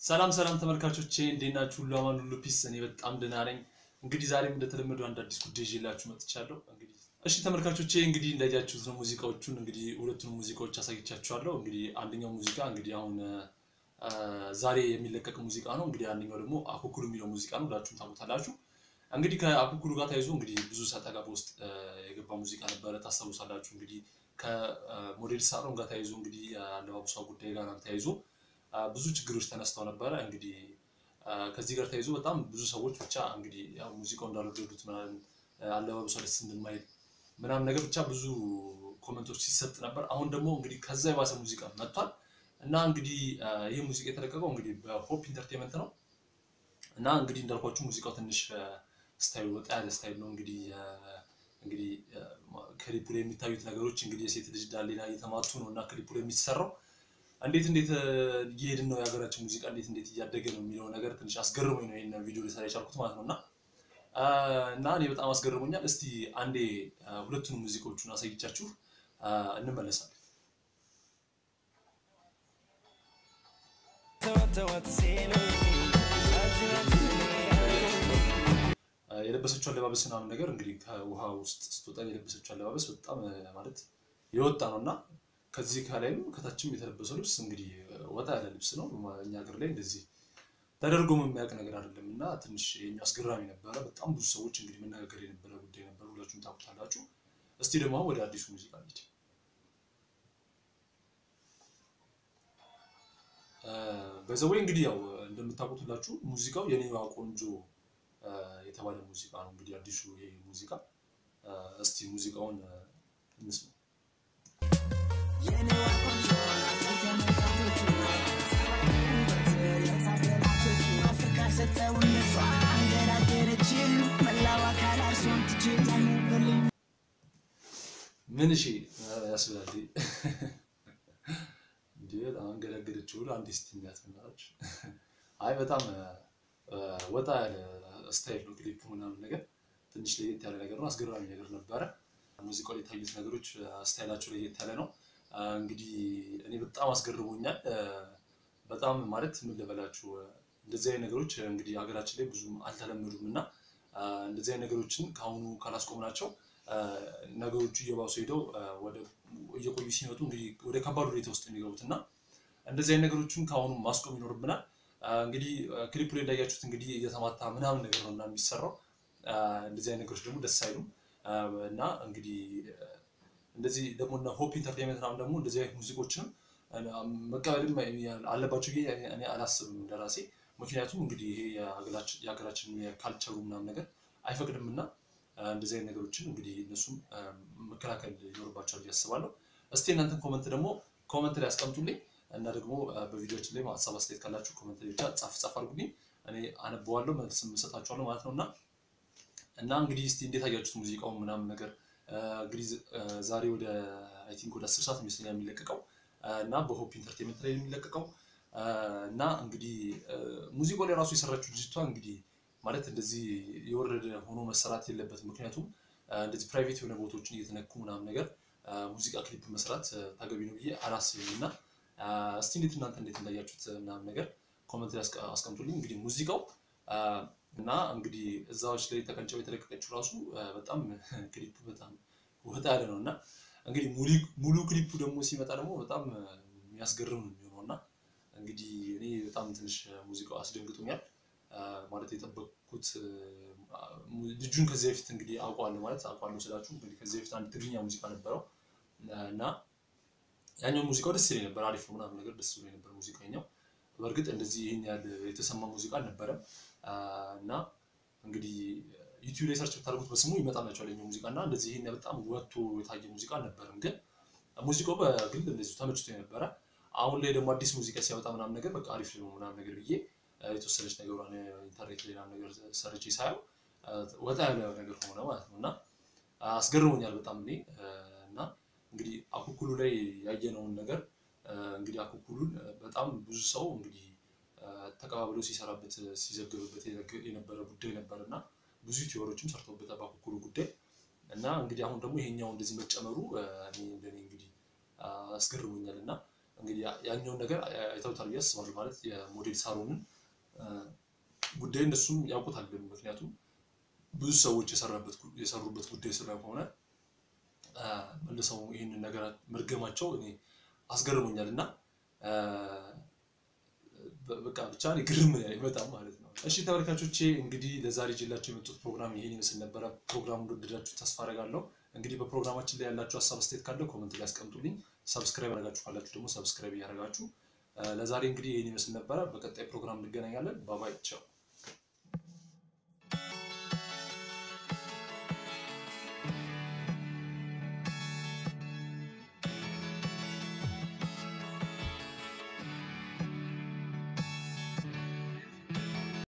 ሰላም ሰላም ተመልካቾቼ እንዴት ናችሁ? ሁሉ አማን ሁሉ peace። እኔ በጣም ደህና ነኝ። እንግዲህ ዛሬም እንደተለመደው አንድ አዲስ ጉዳይ ይዤላችሁ መጥቻለሁ። እንግዲህ እሺ ተመልካቾቼ እንግዲህ እንዳያችሁት ነው ሙዚቃዎቹን እንግዲህ ሁለቱንም ሙዚቃዎች አሳይቻችኋለሁ። እንግዲህ አንደኛው ሙዚቃ እንግዲህ አሁን ዛሬ የሚለቀቅ ሙዚቃ ነው። እንግዲህ አንደኛው ደግሞ አኩኩሉ የሚለው ሙዚቃ ነው። ሁላችሁም ታውቁታላችሁ። እንግዲህ ከአኩኩሉ ጋር ተያይዞ እንግዲህ ብዙ ሰጣ ገባ የገባ ሙዚቃ ነበረ ታስታውሳላችሁ። እንግዲህ ከሞዴል ሳሮን ጋር ተያይዞ እንግዲህ አለባበሷ ጉዳይ ጋር ተያይዞ ብዙ ችግሮች ተነስተው ነበረ። እንግዲህ ከዚህ ጋር ተያይዞ በጣም ብዙ ሰዎች ብቻ እንግዲህ ያው ሙዚቃው እንዳልወደዱት ምናምን አለባበሷ ደስ እንደማይል ምናምን ነገር ብቻ ብዙ comment ኦች ሲሰጥ ነበር። አሁን ደግሞ እንግዲህ ከዛ የባሰ ሙዚቃ መጥቷል እና እንግዲህ ይህ ሙዚቃ የተለቀቀው እንግዲህ በ Hope Entertainment ነው እና እንግዲህ እንዳልኳችሁ ሙዚቃው ትንሽ አ፣ ስታይሉ ወጣ ያለ style ነው። እንግዲህ እንግዲህ ክሊፑ ላይ የሚታዩት ነገሮች እንግዲህ የሴት ልጅ ዳሌና እየተማቱ ነው እና ክሊፑ ላይ የሚሰራው እንዴት እንዴት እየሄድን ነው የሀገራችን ሙዚቃ እንዴት እንዴት እያደገ ነው የሚለው ነገር ትንሽ አስገርሞኝ ነው ይህን ቪዲዮ ልሰራ የቻልኩት ማለት ነው እና እና እኔ በጣም አስገርሞኛል። እስቲ አንዴ አ፣ ሁለቱንም ሙዚቃዎቹን አሳይቻችሁ እንመለሳለን። አ፣ የለበሰችው አለባበስ ምናምን ነገር እንግዲህ ከውሃ ውስጥ ስትወጣ የለበሰችው አለባበስ በጣም ማለት የወጣ ነው እና ከዚህ ከላይም ከታችም የተለበሰው ልብስ እንግዲህ ወጣ ያለ ልብስ ነው። እኛ ሀገር ላይ እንደዚህ ተደርጎም የሚያውቅ ነገር አይደለም እና ትንሽ የኛው አስገራሚ ነበረ። በጣም ብዙ ሰዎች እንግዲህ መነጋገር የነበረ ጉዳይ ነበር። ሁላችሁም ታውቁታላችሁ። እስቲ ደግሞ ወደ አዲሱ ሙዚቃ እንሂድ። በዘወይ እንግዲህ ያው እንደምታውቁት ሁላችሁ ሙዚቃው የኔዋ ቆንጆ የተባለ ሙዚቃ ነው። እንግዲህ አዲሱ ይሄ ሙዚቃ እስቲ ሙዚቃውን አይሆንልኝ ምን እሺ? ያስብላል። እንዴ! በጣም ብሎ አንድ ስቲ የሚያትናች አይ በጣም ወጣ ያለ style ነው ክሊፑ ምናምን ነገር ትንሽ ለየት ያለ ነገር ነው። አስገራሚ ነገር ነበረ። ሙዚቃው ላይ የታዩት ነገሮች ስታይላቸው ለየት ያለ ነው። እንግዲህ እኔ በጣም አስገርሞኛል። በጣም ማለት ምን ልበላችሁ እንደዚህ አይነት ነገሮች እንግዲህ ሀገራችን ላይ ብዙም አልተለመዱም እና እንደዚህ አይነት ነገሮችን ከአሁኑ ካላስቆምናቸው ነገሮቹ እየባሱ ሄደው እየቆዩ ሲመጡ እንግዲህ ወደ ከባድ ሁኔታ ውስጥ የሚገቡት እና እንደዚህ አይነት ነገሮችን ከአሁኑ ማስቆም ይኖርብናል። እንግዲህ አ፣ ክሊፑ ላይ እንዳያችሁት እንግዲህ እየተማታ ምናምን ነገር ነው እና የሚሰራው እንደዚህ አይነት ነገሮች ደግሞ ደስ አይሉም እና እንግዲህ እንደዚህ ደግሞ እነ Hope Entertainment ምናምን ደግሞ እንደዚህ አይነት ሙዚቆችንም መቀበልም አለባቸው ብዬ እኔ አላስብም እንደራሴ። ምክንያቱም እንግዲህ ይሄ የሀገራችን የ culture ኡ ምናምን ነገር አይፈቅድም እና እንደዚህ አይነት ነገሮችን እንግዲህ እነሱም መከላከል ይኖርባቸዋል ብዬ አስባለሁ። እስቲ እናንተን comment ደግሞ comment ላይ አስቀምጡልኝ እና ደግሞ በቪዲዮችን ላይ ሀሳብ አስተያየት ካላችሁ comment ብቻ ጻፍ ጻፍ አድርጉልኝ። እኔ አነበዋለሁ መልስም እሰጣችኋለሁ ማለት ነው። እና እና እንግዲህ እስቲ እንዴት አያችሁት ሙዚቃውን ምናምን ነገር? እንግዲህ ዛሬ ወደ I think ወደ አስር ሰዓት ይመስለኛል የሚለቀቀው። እና በ Hope Entertainment ላይ የሚለቀቀው። እና እንግዲህ ሙዚቃው ላይ ራሱ የሰራችው ልጅቷ እንግዲህ ማለት እንደዚህ የወረደ ሆኖ መሰራት የለበትም። ምክንያቱም እንደዚህ private የሆነ ቦታዎችን እየተነኩ ምናምን ነገር ሙዚቃ ክሊፕ መስራት አ፣ ተገቢ ነው ብዬ አላስብም። እና እስቲ እንዴት እናንተ እንዴት እንዳያችሁት ምናምን ነገር comment ላይ አስቀ- አስቀምጡልኝ። እንግዲህ ሙዚቃው እና እንግዲህ እዛዎች ላይ ተቀንጨው የተለቀቀችው ራሱ በጣም ክሊፑ በጣም ወጣ ያለ ነው እና እንግዲህ ሙሉ- ክሊፑ ደግሞ ሲመጣ ደግሞ በጣም የሚያስገርም ነው የሚሆነው እና እንግዲህ እኔ በጣም ትንሽ ሙዚቃው አስደንግጦኛል። ማለት የጠበቅኩት ልጁን ከዚህ በፊት እንግዲህ አውቀዋለሁ ማለት አውቀዋለሁ ስላችሁ እንግዲህ ከዚህ በፊት አንድ ትግርኛ ሙዚቃ ነበረው እና ያኛው ሙዚቃው ደስ ይለኝ ነበር፣ አሪፍ ነው ምናምን ነገር ደስ ብሎኝ ነበር ሙዚቀኛው። በእርግጥ እንደዚህ ይህን ያህል የተሰማ ሙዚቃ አልነበረም እና እንግዲህ YouTube ላይ search ብታደርጉት በስሙ ይመጣላችኋል ያኛው ሙዚቃ እና እንደዚህ ይህን በጣም ወጥቶ የታየ ሙዚቃ አልነበረም። ግን ሙዚቃው በግል እንደዚሁ ተመችቶ የነበረ አሁን ላይ ደግሞ አዲስ ሙዚቃ ሲያወጣ ምናምን ነገር በቃ አሪፍ ነው ምናምን ነገር ብዬ የተወሰነች ነገሯን ኢንተርኔት ምናምን ነገር ሰርቼ ሳየው ወጣ ያለ ነገር ሆነ ማለት ነው እና አስገርሞኛል በጣም እኔ አኩኩሉ ላይ ያየነውን ነገር እንግዲህ አኩኩሉን በጣም ብዙ ሰው እንግዲህ ተቀባብሎ ሲሰራበት ሲዘግብበት የነበረ ጉዳይ ነበር እና ብዙ ዩቲዩበሮችም ሰርተውበታል በኩኩሉ ጉዳይ እና እንግዲህ አሁን ደግሞ ይሄኛው እንደዚህ መጨመሩ እንደኔ እንግዲህ አስገርሞኛል እና እንግዲህ ያኛውን ነገር አይተውታል ብዬ አስባለሁ። ማለት የሞዴል ሳሮንን ጉዳይ እነሱም ያውቁታል። ምክንያቱም ብዙ ሰዎች የሰሩበት ጉዳይ ስለሆነ መልሰው ይህንን ነገር መድገማቸው እኔ አስገርሞኛል እና በቃ ብቻ ግርም በጣም ማለት ነው። እሺ ተመልካቾቼ እንግዲህ ለዛሬ ይዤላችሁ የመጣሁት ፕሮግራም ይሄን ይመስል ነበረ። ፕሮግራሙ እንደወደዳችሁ ተስፋ አደርጋለሁ። እንግዲህ በፕሮግራማችን ላይ ያላችሁ ሀሳብ አስተያየት ካለ comment ላይ ያስቀምጡልኝ። subscribe ያላደረጋችሁ ካላችሁ ደግሞ subscribe እያደረጋችሁ ለዛሬ እንግዲህ ይህን ይመስል ነበረ። በቀጣይ ፕሮግራም እንገናኛለን። bye bye ቻው።